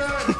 no.